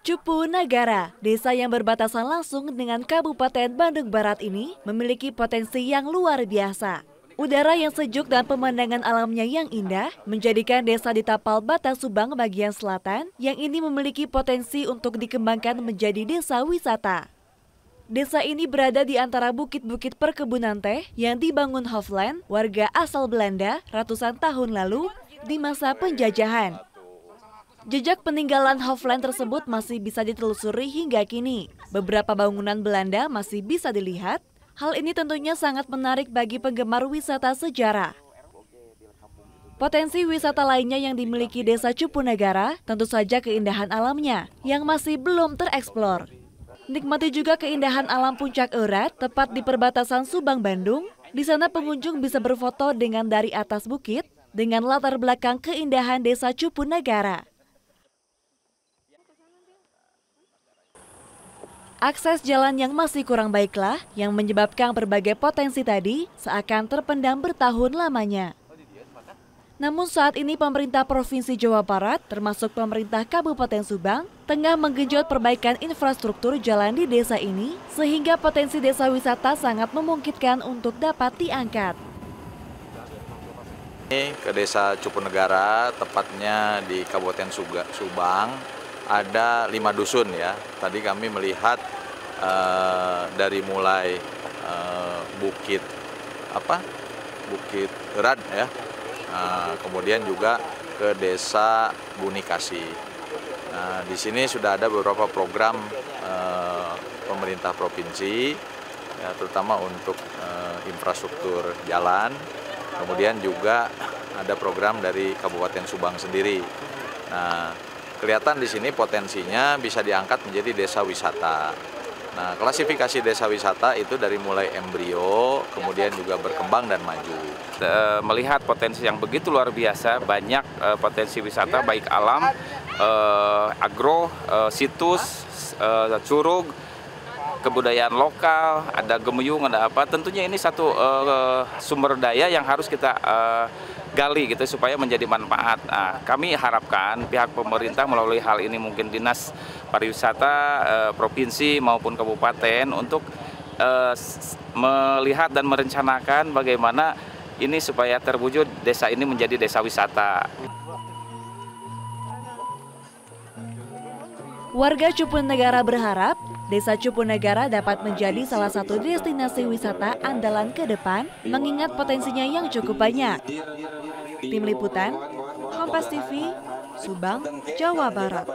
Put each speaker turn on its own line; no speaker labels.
Cupu Nagara, desa yang berbatasan langsung dengan Kabupaten Bandung Barat ini memiliki potensi yang luar biasa. Udara yang sejuk dan pemandangan alamnya yang indah menjadikan desa di Tapal Batas Subang bagian selatan yang ini memiliki potensi untuk dikembangkan menjadi desa wisata. Desa ini berada di antara bukit-bukit perkebunan teh yang dibangun Hofland, warga asal Belanda ratusan tahun lalu di masa penjajahan. Jejak peninggalan Hofland tersebut masih bisa ditelusuri hingga kini. Beberapa bangunan Belanda masih bisa dilihat. Hal ini tentunya sangat menarik bagi penggemar wisata sejarah. Potensi wisata lainnya yang dimiliki Desa Cupu Negara tentu saja keindahan alamnya yang masih belum tereksplor. Nikmati juga keindahan alam puncak erat tepat di perbatasan Subang Bandung. Di sana pengunjung bisa berfoto dengan dari atas bukit dengan latar belakang keindahan Desa Cupu Akses jalan yang masih kurang baiklah yang menyebabkan berbagai potensi tadi seakan terpendam bertahun lamanya. Namun saat ini pemerintah Provinsi Jawa Barat termasuk pemerintah Kabupaten Subang tengah menggenjot perbaikan infrastruktur jalan di desa ini sehingga potensi desa wisata sangat memungkinkan untuk dapat diangkat.
Ini ke desa Cupunegara, tepatnya di Kabupaten Subang, ada lima dusun ya. Tadi kami melihat uh, dari mulai uh, bukit apa bukit Rad ya, uh, kemudian juga ke desa Bunikasi. Nah di sini sudah ada beberapa program uh, pemerintah provinsi, ya, terutama untuk uh, infrastruktur jalan. Kemudian juga ada program dari Kabupaten Subang sendiri. Nah, kelihatan di sini potensinya bisa diangkat menjadi desa wisata. Nah, klasifikasi desa wisata itu dari mulai embrio, kemudian juga berkembang dan maju.
Melihat potensi yang begitu luar biasa, banyak eh, potensi wisata baik alam, eh, agro, eh, situs, curug, kebudayaan lokal, ada gemuyung, ada apa. Tentunya ini satu sumber daya yang harus kita gali gitu supaya menjadi manfaat. Nah, kami harapkan pihak pemerintah melalui hal ini mungkin dinas pariwisata eh, provinsi maupun kabupaten untuk eh, melihat dan merencanakan bagaimana ini supaya terwujud desa ini menjadi desa wisata.
Warga Cupun Negara berharap Desa Cupu Negara dapat menjadi salah satu destinasi wisata andalan ke depan mengingat potensinya yang cukup banyak. Tim Liputan, Kompas TV, Subang, Jawa Barat.